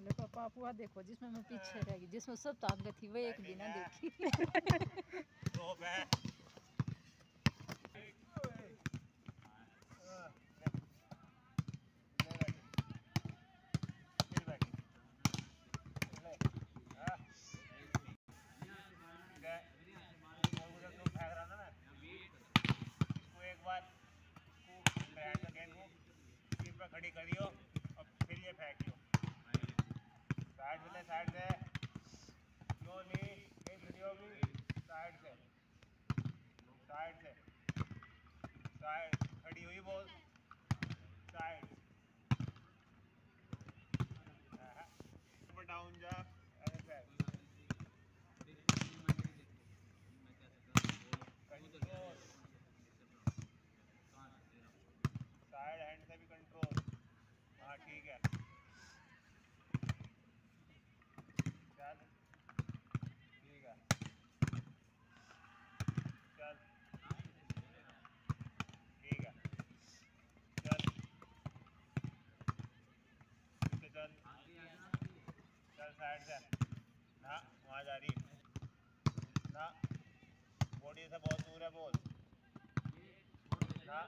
बोले पापा आप वहाँ देखो जिसमें मैं पीछे रह गई जिसमें सब ताकत थी वो एक भी ना देखी। खड़ी करियो साइड से। नो नी, एक वीडियो भी साइड से। साइड से। साइड। खड़ी हुई बोल। साइड ऊपर डाउन जा ऐसे कंट्रोल साइड हैंड से भी कंट्रोल हाँ ठीक है चल ठीक है चल ठीक है चल पीछे चल चल साइड से ना, वहाँ जा रही ना बॉडी से बहुत दूर है बोल। ना